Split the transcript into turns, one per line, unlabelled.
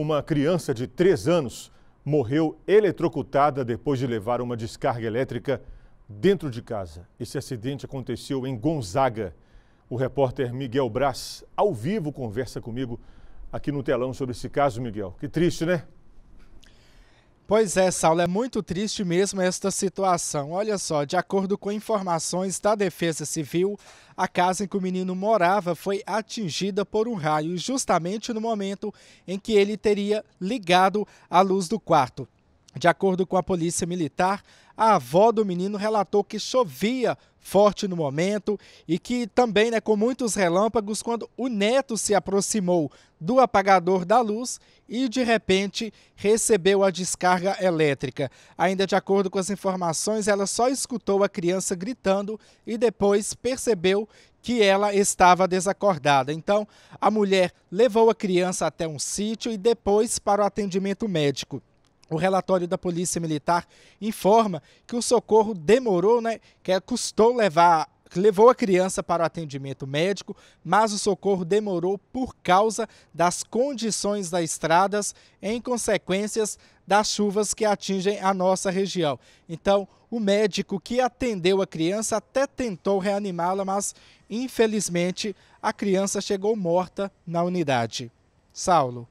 Uma criança de 3 anos morreu eletrocutada depois de levar uma descarga elétrica dentro de casa. Esse acidente aconteceu em Gonzaga. O repórter Miguel Braz, ao vivo, conversa comigo aqui no telão sobre esse caso, Miguel. Que triste, né?
Pois é, Saulo, é muito triste mesmo esta situação. Olha só, de acordo com informações da Defesa Civil, a casa em que o menino morava foi atingida por um raio justamente no momento em que ele teria ligado a luz do quarto. De acordo com a Polícia Militar, a avó do menino relatou que chovia forte no momento e que também, né, com muitos relâmpagos, quando o neto se aproximou do apagador da luz e de repente recebeu a descarga elétrica. Ainda de acordo com as informações, ela só escutou a criança gritando e depois percebeu que ela estava desacordada. Então, a mulher levou a criança até um sítio e depois para o atendimento médico. O relatório da Polícia Militar informa que o socorro demorou, né? Que custou levar levou a criança para o atendimento médico, mas o socorro demorou por causa das condições das estradas em consequências das chuvas que atingem a nossa região. Então, o médico que atendeu a criança até tentou reanimá-la, mas infelizmente a criança chegou morta na unidade. Saulo.